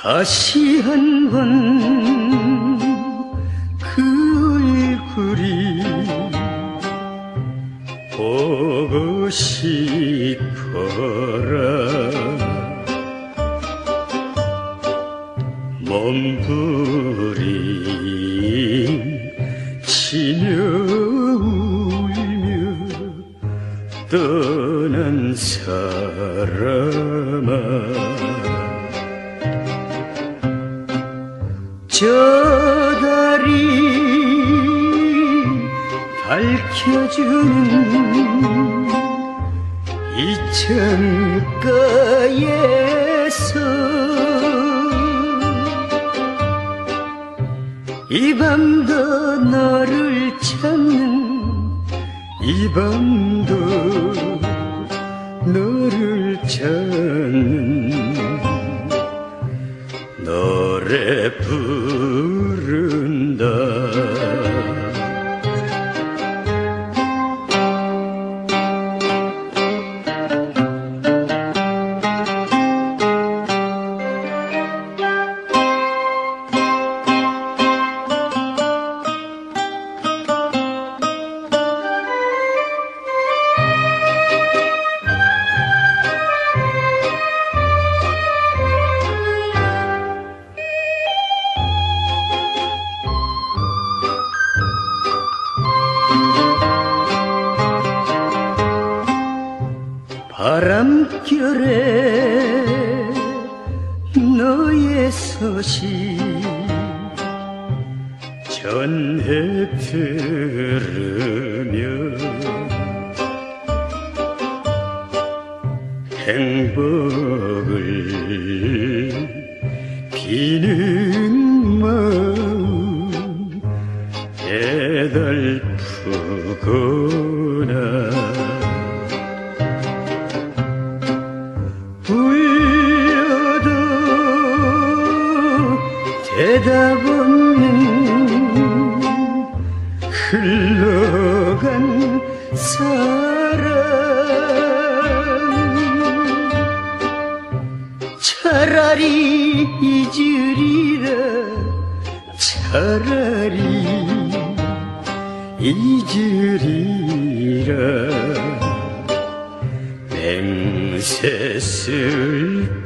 다시 한 번 그 얼굴이 보고 싶어라. 몸부림 치며 울며 떠난 사람아 저 달이 밝혀주는 이 창가에서 이 밤도 너를 찾는 이 밤도 너를 찾는 love. 바람결에 너의 소식 전해 들으며 행복을 비는 마음 애달프구 대답 없는 흘러간 사람 차라리 잊으리라 차라리 잊으리라. 맹세 슬프다